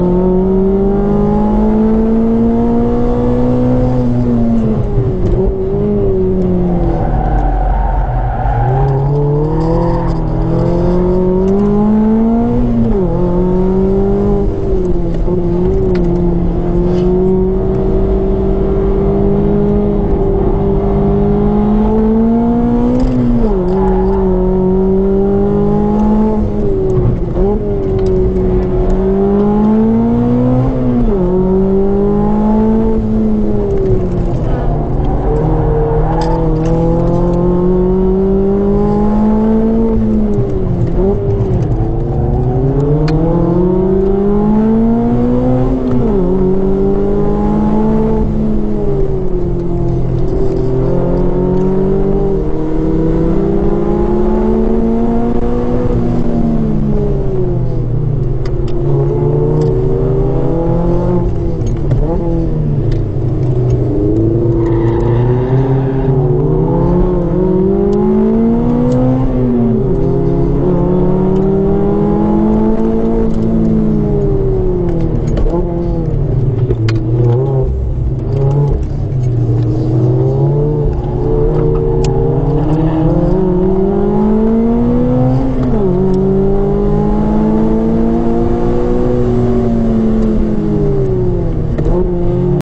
you.